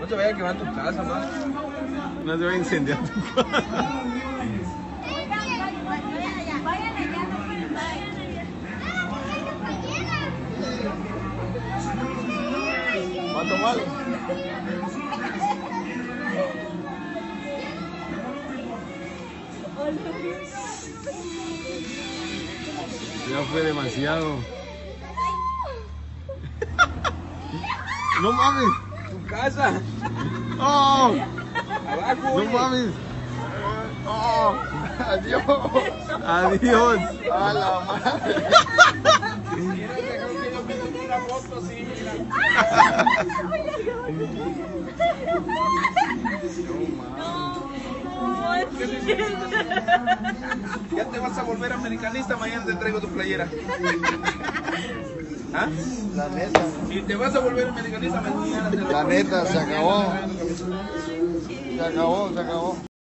No te vaya a quemar tu casa, más. No se va a incendiar tu casa. ¿Cuánto vale? Ya fue demasiado. No mames. Tu casa. Oh, Abajo, no mames. Oh, adiós. Adiós. A la madre. Ya te vas a volver americanista, mañana te traigo tu playera. ¿Ah? La neta. Si te vas a volver americanista, mañana te La neta, se acabó. Se acabó, se acabó.